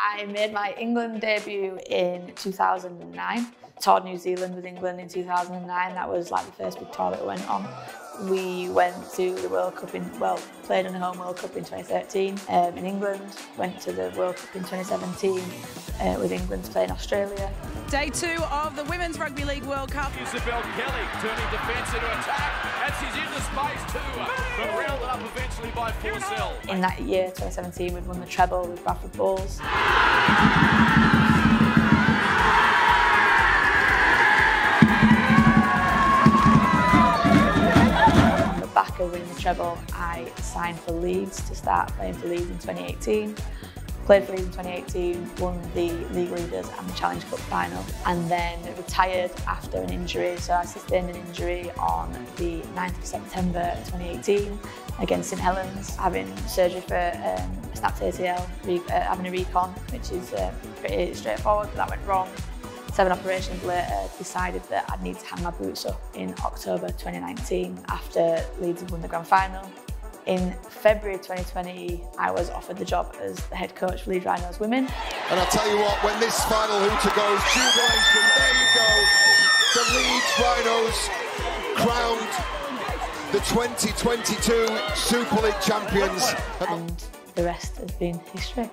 I made my England debut in 2009. Toured New Zealand with England in 2009. That was like the first big tour that went on. We went to the World Cup in, well, played in the home World Cup in 2013 um, in England, went to the World Cup in 2017 uh, with England to play in Australia. Day two of the Women's Rugby League World Cup. Isabelle Kelly turning defence into attack and she's into space too, but rounded up eventually by Forsell. In that year, 2017, we'd won the treble with Bradford Bulls. On the back of winning the treble, I signed for Leeds to start playing for Leeds in 2018. Played for Leeds in 2018, won the League Leaders and the Challenge Cup final, and then retired after an injury. So I sustained an injury on the 9th of September 2018 against St Helens, having surgery for um, a snapped ACL, uh, having a recon, which is uh, pretty straightforward, but that went wrong. Seven operations later, decided that I'd need to hang my boots up in October 2019 after Leeds had won the grand final. In February 2020, I was offered the job as the head coach for Leeds Rhinos Women. And I'll tell you what, when this final hooter goes, jubilation, there you go. The Leeds Rhinos crowned the 2022 Super League champions. And the rest has been history.